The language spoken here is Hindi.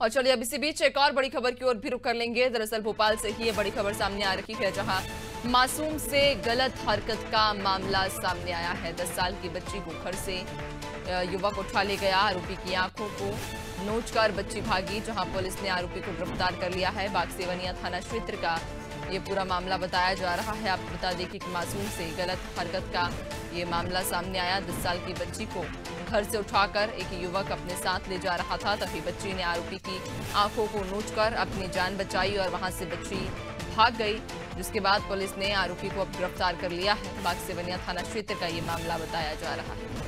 और चलिए अब इसी बीच एक और बड़ी खबर की ओर भी रुक कर लेंगे। दरअसल भोपाल से ही ये बड़ी खबर सामने आ रही है, जहाँ मासूम से गलत हरकत का मामला सामने आया है। दस साल की बच्ची को घर से युवक उठा ले गया, आरोपी की आँखों को नोचकर बच्ची भागी, जहाँ पुलिस ने आरोपी को गिरफ़्तार कर लिया है। बागसेवनिया थाना क्षेत्र का ये पूरा मामला बताया जा रहा है। आप बता दें कि मासूम से गलत हरकत का ये मामला सामने आया। दस साल की बच्ची को घर से उठाकर एक युवक अपने साथ ले जा रहा था। तभी बच्ची ने आरोपी की आँखों को नोचकर अपनी जान बचाई और वहाँ से बच्ची भाग गई, जिसके बाद पुलिस ने आरोपी को अब गिरफ़्तार कर लिया है। बागसेवनिया थाना क्षेत्र का ये मामला बताया जा रहा है।